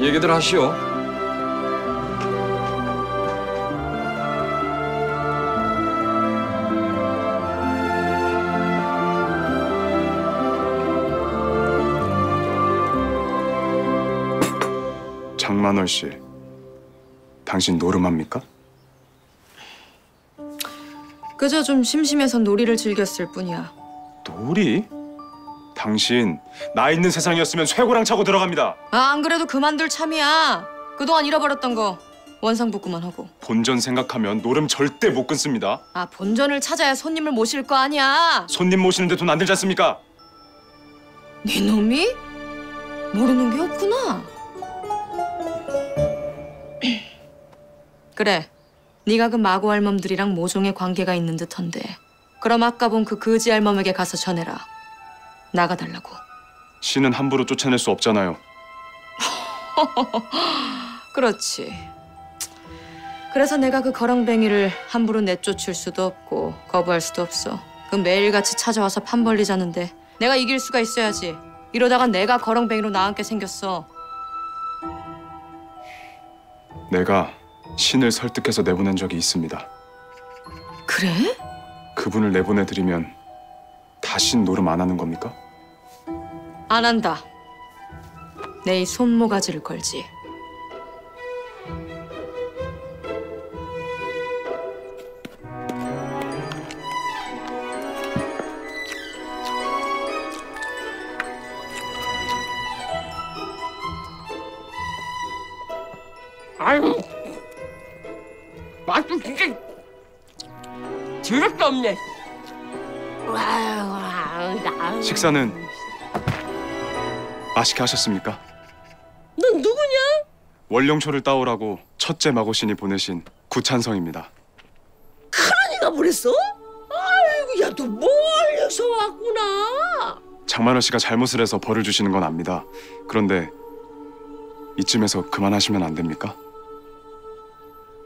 얘기들 하시오. 장만월 씨, 당신 노름합니까? 그저 좀 심심해서 놀이를 즐겼을 뿐이야. 놀이? 당신 나 있는 세상이었으면 쇠고랑 차고 들어갑니다. 아, 안 그래도 그만둘 참이야. 그동안 잃어버렸던 거 원상복구만 하고. 본전 생각하면 노름 절대 못 끊습니다. 아, 본전을 찾아야 손님을 모실 거 아니야. 손님 모시는데 돈 안 들지 않습니까? 네 놈이? 모르는 게 없구나. 그래, 네가 그 마고 할멈들이랑 모종의 관계가 있는 듯한데. 그럼 아까 본그 거지 할멈에게 가서 전해라. 나가달라고. 신은 함부로 쫓아낼 수 없잖아요. 그렇지. 그래서 내가 그 거렁뱅이를 함부로 내쫓을 수도 없고 거부할 수도 없어. 그 매일같이 찾아와서 판 벌리자는데 내가 이길 수가 있어야지. 이러다가 내가 거렁뱅이로 나앉게 생겼어. 내가 신을 설득해서 내보낸 적이 있습니다. 그래? 그분을 내보내드리면 다신 노름 안 하는 겁니까? 안 한다. 내 이 손모가지를 걸지. 아유, 맛도 진짜 더럽게 없네. 와우, 나. 식사는 맛있게 하셨습니까? 넌 누구냐? 월령초를 따오라고 첫째 마고신이 보내신 구찬성입니다. 카라니가 보냈어? 아이고, 야, 너 멀리서 왔구나. 장만월 씨가 잘못을 해서 벌을 주시는 건 압니다. 그런데 이쯤에서 그만하시면 안 됩니까?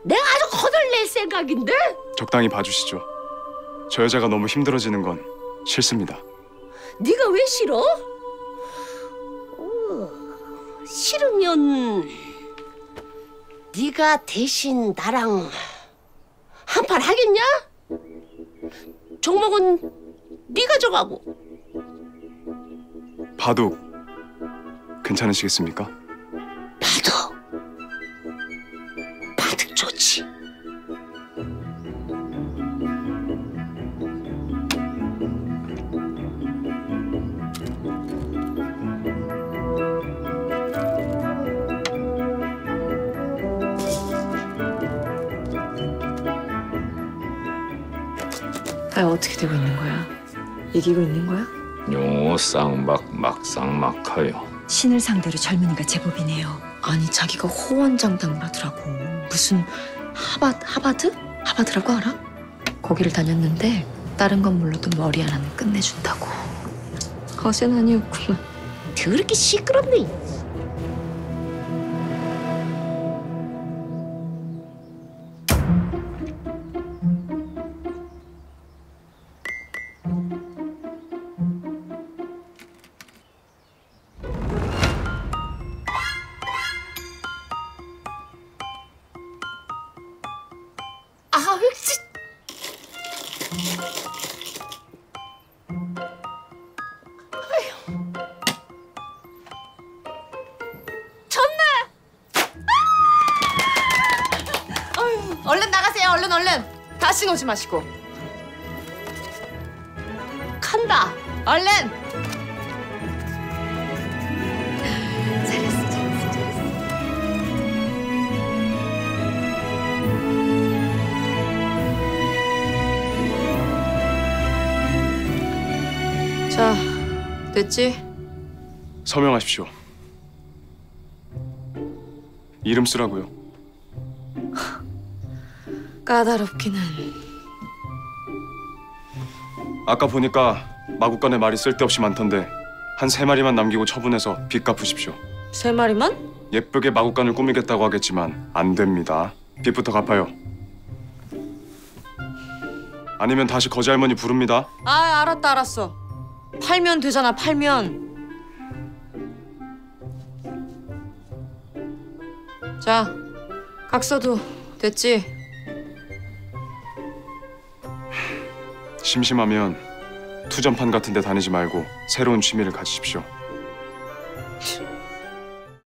내가 아주 거덜낼 생각인데? 적당히 봐주시죠. 저 여자가 너무 힘들어지는 건 싫습니다. 네가 왜 싫어? 어, 싫으면 네가 대신 나랑 한판 하겠냐? 종목은 네가 정하고 바둑 괜찮으시겠습니까? 아 어떻게 되고 있는 거야? 이기고 있는 거야? 용호 쌍박 막쌍막하여. 신을 상대로 젊은이가 제법이네요. 아니 자기가 호언장담하더라고. 무슨 하바 하바드? 하바드라고 알아? 거기를 다녔는데 다른 건 몰라도 머리 하나는 끝내준다고. 거센 아니었구만. 더럽게 시끄럽네 아, 왠지 얼른 나가세요. 얼른 얼른. 다시 오지 마시고. 간다. 얼른. 잘했어, 잘했어, 잘했어. 자, 됐지? 서명하십시오. 이름 쓰라고요. 까다롭기는. 아까 보니까 마구간에 말이 쓸데없이 많던데 한 세 마리만 남기고 처분해서 빚 갚으십시오. 세 마리만? 예쁘게 마구간을 꾸미겠다고 하겠지만 안 됩니다. 빚부터 갚아요. 아니면 다시 거지 할머니 부릅니다. 아, 알았다, 알았어. 팔면 되잖아, 팔면. 자, 각서도 됐지? 심심하면 투전판 같은 데 다니지 말고 새로운 취미를 가지십시오.